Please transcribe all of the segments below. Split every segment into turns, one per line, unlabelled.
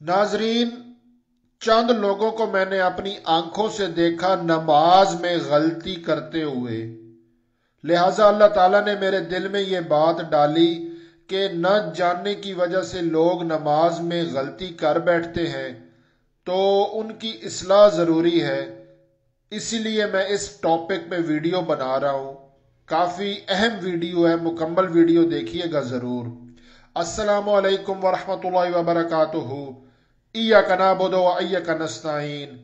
नाजरीन, चंद लोगों को मैंने अपनी आँखों से देखा नमाज़ में गलती करते हुए। लिहाजा अल्लाह ताला ने मेरे दिल में ये बात डाली कि न जानने की वजह से लोग नमाज़ में गलती कर बैठते हैं तो उनकी असलाह ज़रूरी है। इसीलिए मैं इस टॉपिक में वीडियो बना रहा हूँ। काफ़ी अहम वीडियो है, मुकम्मल वीडियो देखिएगा ज़रूर। असलकम वरहमल वबरकातुहू ईया कनाबुदो अय्या कनस्ताइन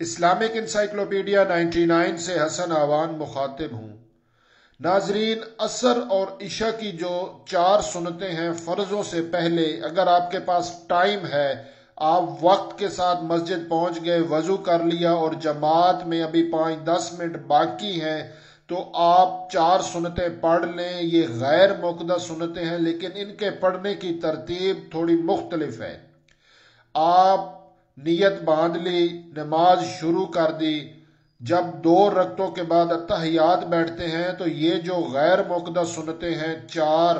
इस्लामिक इंसाइक्लोपीडिया 99 से हसन आवान मुखातिब हूँ। नाजरीन, असर और इशा की जो चार सुनते हैं, फर्जों से पहले अगर आपके पास टाइम है, आप वक्त के साथ मस्जिद पहुँच गए, वज़ू कर लिया और जमात में अभी पाँच दस मिनट बाकी हैं तो आप चार सुनते पढ़ लें। ये गैर मुकदा सुनते हैं, लेकिन इनके पढ़ने की तरतीब थोड़ी मुख्तलिफ़ है। आप नियत बाँध ली, नमाज़ शुरू कर दी। जब दो रक्तों के बाद अतहियात बैठते हैं तो ये जो गैर मुकदा सुनते हैं, चार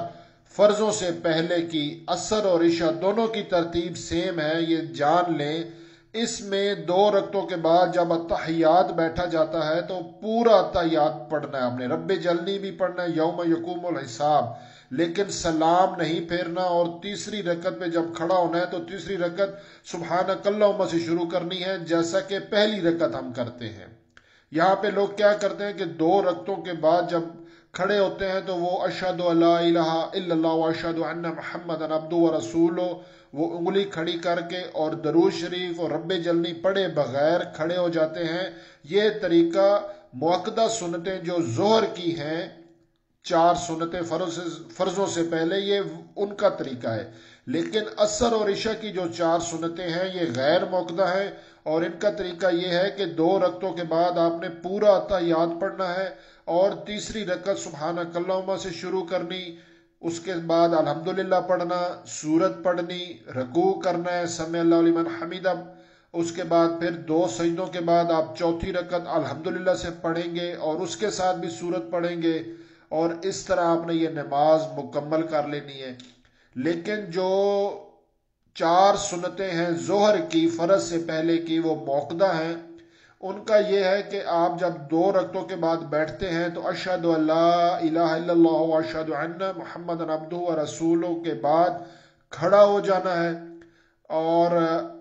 फर्जों से पहले की, असर और ईशा दोनों की तरतीब सेम है, ये जान लें। इसमें दो रक्तों के बाद जब अतहियात बैठा जाता है तो पूरा अतहियात पढ़ना है आपने। रब जलनी भी पढ़ना है, यौम यकूम हिसाब। लेकिन सलाम नहीं फेरना और तीसरी रकत पे जब खड़ा होना है तो तीसरी रकत सुबहान कल्ला से शुरू करनी है, जैसा कि पहली रकत हम करते हैं। यहाँ पे लोग क्या करते हैं कि दो रक्तों के बाद जब खड़े होते हैं तो वो अशद अशद महमद अब्दू रसूल वो उंगली खड़ी करके और दरूज शरीफ और रब जलनी पड़े बगैर खड़े हो जाते हैं। ये तरीका मुकदा सुनते जो जोहर की हैं चार सुनते फर्जों से पहले ये उनका तरीका है। लेकिन असर और ईशा की जो चार सुनते हैं, ये गैर मौकदा है और इनका तरीका ये है कि दो रक्तों के बाद आपने पूरा अता याद पढ़ना है और तीसरी रकत सुबहाना कल्लामा से शुरू करनी, उसके बाद अल्हम्दुलिल्लाह पढ़ना, सूरत पढ़नी, रकू करना है समय अल्लाह हमीदा। उसके बाद फिर दो सजदों के बाद आप चौथी रकत अल्हम्दुलिल्लाह से पढ़ेंगे और उसके साथ भी सूरत पढ़ेंगे। और इस तरह आपने ये नमाज़ मुकम्मल कर लेनी है। लेकिन जो चार सुनते हैं जोहर की, फरज से पहले की, वो मौकदा हैं। उनका यह है कि आप जब दो रक्तों के बाद बैठते हैं तो अशद अशद मोहम्मद अब्दू रसूलों के बाद खड़ा हो जाना है। और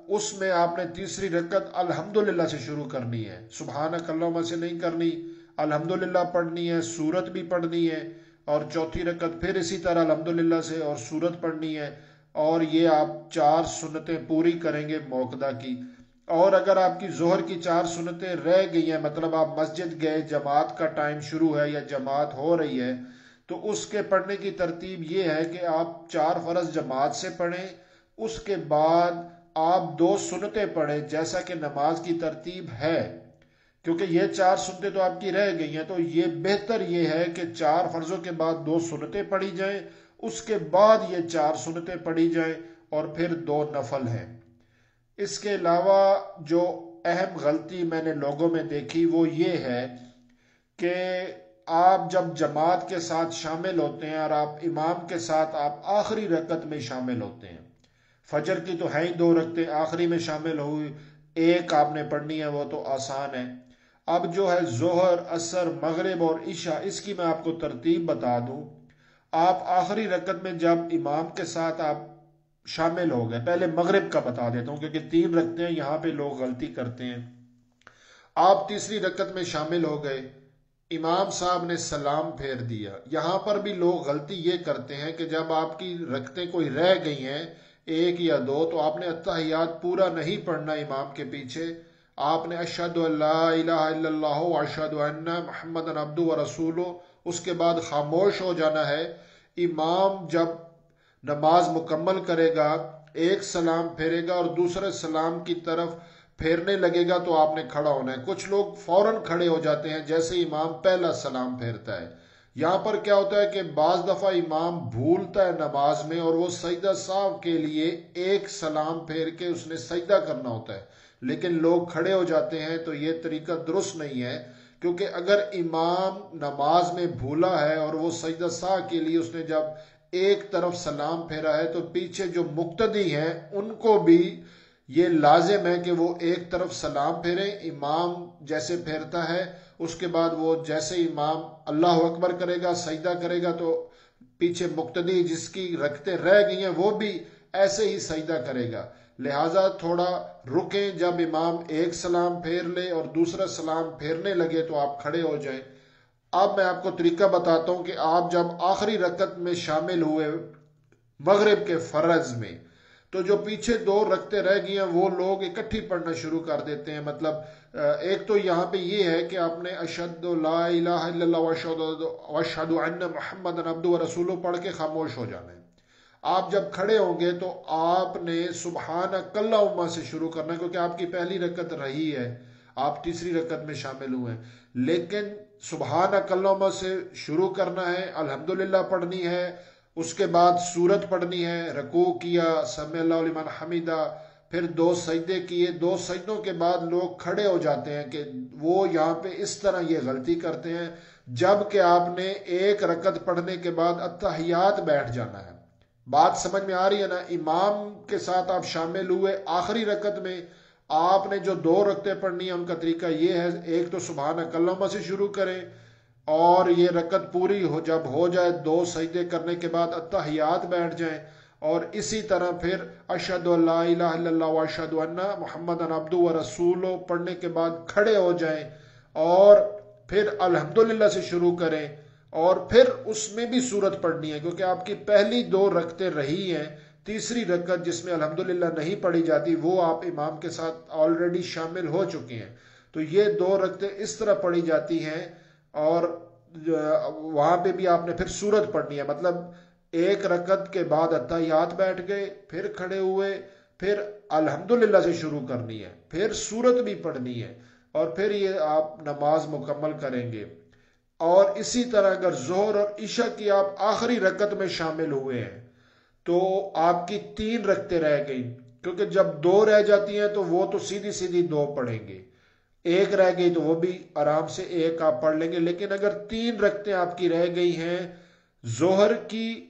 उसमें आपने तीसरी रकत अल्हम्दुलिल्लाह से शुरू करनी है। सुबहाना कल्लोमा से नहीं करनी। अल्हम्दुलिल्लाह पढ़नी है, सूरत भी पढ़नी है, और चौथी रकत फिर इसी तरह अल्हम्दुलिल्लाह से और सूरत पढ़नी है, और ये आप चार सुनतें पूरी करेंगे मौकदा की। और अगर आपकी जोहर की चार सुनतें रह गई हैं मतलब आप मस्जिद गए, जमात का टाइम शुरू है या जमात हो रही है तो उसके पढ़ने की तरतीब ये है कि आप चार फ़र्ज़ जमात से पढ़ें, उसके बाद आप दो सुनते पढ़ें, जैसा कि नमाज़ की तरतीब है। क्योंकि ये चार सुनते तो आपकी रह गई हैं तो ये बेहतर ये है कि चार फर्जों के बाद दो सुनते पढ़ी जाएँ, उसके बाद ये चार सुनते पढ़ी जाएँ और फिर दो नफल हैं। इसके अलावा जो अहम गलती मैंने लोगों में देखी, वो ये है कि आप जब जमात के साथ शामिल होते हैं और आप इमाम के साथ आप आखिरी रकत में शामिल होते हैं। फजर की तो है ही दो रखते आखिरी में शामिल हुई, एक आपने पढ़नी है, वो तो आसान है। अब जो है जोहर, असर, मगरब और ईशा इसकी मैं आपको तरतीब बता दूँ। आप आखिरी रकत में जब इमाम के साथ आप शामिल हो गए, पहले मगरब का बता देता हूँ, क्योंकि तीन रखते हैं यहाँ पे लोग गलती करते हैं। आप तीसरी रकत में शामिल हो गए, इमाम साहब ने सलाम फेर दिया। यहाँ पर भी लोग गलती ये करते हैं कि जब आपकी रखते कोई रह गई हैं, एक या दो तो आपने अतहियात पूरा नहीं पढ़ना इमाम के पीछे। आपने अशद अशद मोहम्मद अब्दू व रसूल उसके बाद खामोश हो जाना है। इमाम जब नमाज़ मुकम्मल करेगा, एक सलाम फेरेगा और दूसरे सलाम की तरफ़ फेरने लगेगा तो आपने खड़ा होना है। कुछ लोग फ़ौरन खड़े हो जाते हैं, जैसे इमाम पहला सलाम फेरता है। यहाँ पर क्या होता है कि बाज दफ़ा इमाम भूलता है नमाज़ में और वो सईदा साहब के लिए एक सलाम फेर के उसने सईदा करना होता है। लेकिन लोग खड़े हो जाते हैं तो ये तरीका दुरुस्त नहीं है, क्योंकि अगर इमाम नमाज़ में भूला है और वो सजदा सा के लिए उसने जब एक तरफ़ सलाम फेरा है तो पीछे जो मुक्तदी हैं, उनको भी ये लाजिम है कि वो एक तरफ़ सलाम फेरे, इमाम जैसे फेरता है, उसके बाद वो जैसे इमाम अल्लाह अकबर करेगा, सजदा करेगा तो पीछे मुक्तदी जिसकी रखते रह गई हैं, वो भी ऐसे ही सजदा करेगा। लिहाजा थोड़ा रुके, जब इमाम एक सलाम फेर ले और दूसरा सलाम फेरने लगे तो आप खड़े हो जाएँ। अब मैं आपको तरीका बताता हूँ कि आप जब आखिरी रकत में शामिल हुए मगरब के फ़र्ज़ में तो जो पीछे दो रखते रह गए हैं, वो लोग इकट्ठी पढ़ना शुरू कर देते हैं। मतलब एक तो यहाँ पे ये है कि आपने अशद मोहम्मद अब्दू पढ़ के खामोश हो जाना है। आप जब खड़े होंगे तो आपने सुबहाना कल्ला उम्मा से शुरू करना, क्योंकि आपकी पहली रकत रही है, आप तीसरी रकत में शामिल हुए लेकिन सुबहाना कल्ला से शुरू करना है, अल्हम्दुलिल्लाह पढ़नी है, उसके बाद सूरत पढ़नी है, रकू किया समय हमीदा, फिर दो सजदे किए, दो सजदों के बाद लोग खड़े हो जाते हैं कि वो यहाँ पे इस तरह ये गलती करते हैं जबकि आपने एक रकत पढ़ने के बाद अतहियात बैठ जाना है। बात समझ में आ रही है ना? इमाम के साथ आप शामिल हुए आखिरी रकत में आपने जो दो रकते पढ़नी है, उनका तरीका ये है, एक तो सुबह कलमा से शुरू करें और ये रकत पूरी हो, जब हो जाए, दो सजदे करने के बाद अतहियात बैठ जाएँ और इसी तरह फिर अशद अशद मोहम्मद अब्दू व रसूल पढ़ने के बाद खड़े हो जाएँ और फिर अल्हम्दुलिल्लाह से शुरू करें। और फिर उसमें भी सूरत पढ़नी है, क्योंकि आपकी पहली दो रकते रही हैं, तीसरी रकत जिसमें अल्हम्दुलिल्लाह नहीं पढ़ी जाती, वो आप इमाम के साथ ऑलरेडी शामिल हो चुके हैं। तो ये दो रकते इस तरह पढ़ी जाती हैं और वहाँ पे भी आपने फिर सूरत पढ़नी है। मतलब एक रकत के बाद अत्तायात बैठ गए, फिर खड़े हुए, फिर अल्हम्दुलिल्लाह से शुरू करनी है, फिर सूरत भी पढ़नी है और फिर ये आप नमाज़ मुकम्मल करेंगे। और इसी तरह अगर जोहर और ईशा की आप आखिरी रकत में शामिल हुए हैं तो आपकी तीन रखते रह गई। क्योंकि जब दो रह जाती हैं तो वो तो सीधी सीधी दो पढ़ेंगे। एक रह गई तो वो भी आराम से एक आप पढ़ लेंगे। लेकिन अगर तीन रखते आपकी रह गई हैं, जोहर की,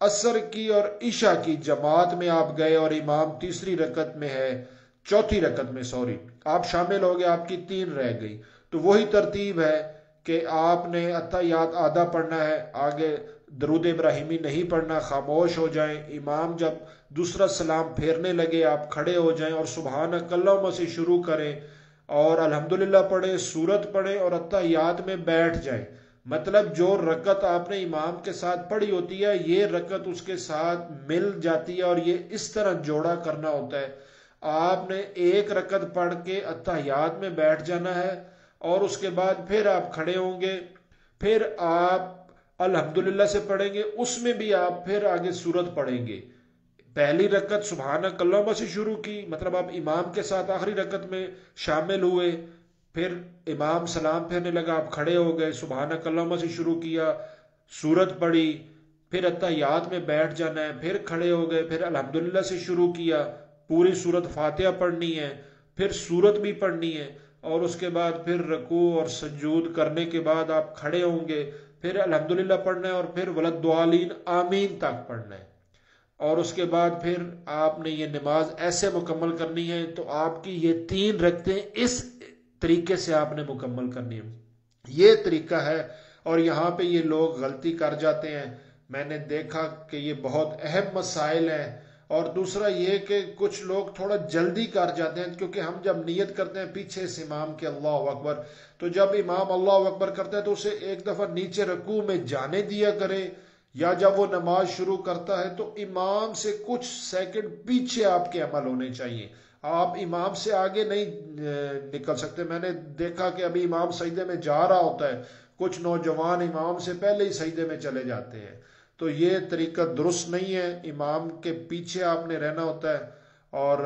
असर की और ईशा की जमात में आप गए और इमाम तीसरी रकत में है, चौथी रकत में, सॉरी, आप शामिल हो गए, आपकी तीन रह गई। तो वही तरतीब है कि आपने याद आधा पढ़ना है, आगे दरूद इब्राहिमी नहीं पढ़ना, खामोश हो जाएँ। इमाम जब दूसरा सलाम फेरने लगे, आप खड़े हो जाएँ और सुबहान कल्लम से शुरू करें और अल्हम्दुलिल्लाह पढ़े, सूरत पढ़े और याद में बैठ जाए। मतलब जो रकत आपने इमाम के साथ पढ़ी होती है, ये रकत उसके साथ मिल जाती है और ये इस तरह जोड़ा करना होता है। आपने एक रकत पढ़ के याद में बैठ जाना है और उसके बाद फिर आप खड़े होंगे, फिर आप अल्हम्दुलिल्लाह से पढ़ेंगे, उसमें भी आप फिर आगे सूरत पढ़ेंगे। पहली रकत सुबहाना कल्लमा से शुरू की मतलब आप इमाम के साथ आखिरी रकत में शामिल हुए, फिर इमाम सलाम फेरने लगा, आप खड़े हो गए सुबहाना कल्लमा से शुरू किया, सूरत पढ़ी, फिर याद में बैठ जाना है, फिर खड़े हो गए, फिर अल्हम्दुलिल्लाह से शुरू किया, पूरी सूरत फातिहा पढ़नी है, फिर सूरत भी पढ़नी है और उसके बाद फिर रकू और सजूद करने के बाद आप खड़े होंगे, फिर अल्हम्दुलिल्लाह पढ़ना है और फिर वलदवालीन आमीन तक पढ़ना है। और उसके बाद फिर आपने ये नमाज़ ऐसे मुकम्मल करनी है तो आपकी ये तीन रखते इस तरीके से आपने मुकम्मल करनी है। ये तरीका है, और यहाँ पे ये लोग गलती कर जाते हैं। मैंने देखा कि ये बहुत अहम मसाइल हैं और दूसरा ये कि कुछ लोग थोड़ा जल्दी कर जाते हैं, क्योंकि हम जब नियत करते हैं पीछे से इमाम के अल्लाह अकबर तो जब इमाम अल्लाह अकबर करता है तो उसे एक दफ़ा नीचे रकू में जाने दिया करे, या जब वो नमाज़ शुरू करता है तो इमाम से कुछ सेकंड पीछे आपके अमल होने चाहिए। आप इमाम से आगे नहीं निकल सकते। मैंने देखा कि अभी इमाम सईदे में जा रहा होता है, कुछ नौजवान इमाम से पहले ही सईदे में चले जाते हैं। तो ये तरीका दुरुस्त नहीं है। इमाम के पीछे आपने रहना होता है। और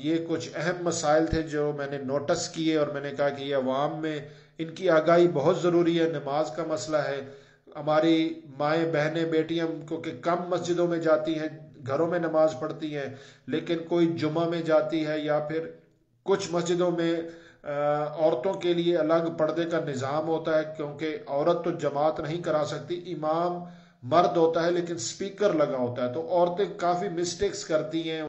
ये कुछ अहम मसाइल थे जो मैंने नोटिस किए और मैंने कहा कि ये अवाम में इनकी आगाही बहुत ज़रूरी है। नमाज़ का मसला है। हमारी माएँ, बहनें, बेटियाँ क्योंकि कम मस्जिदों में जाती हैं, घरों में नमाज़ पढ़ती हैं, लेकिन कोई जुमा में जाती है या फिर कुछ मस्जिदों में औरतों के लिए अलग पर्दे का निज़ाम होता है, क्योंकि औरत तो जमात नहीं करा सकती। इमाम मर्द होता है लेकिन स्पीकर लगा होता है तो औरतें काफ़ी मिस्टेक्स करती हैं।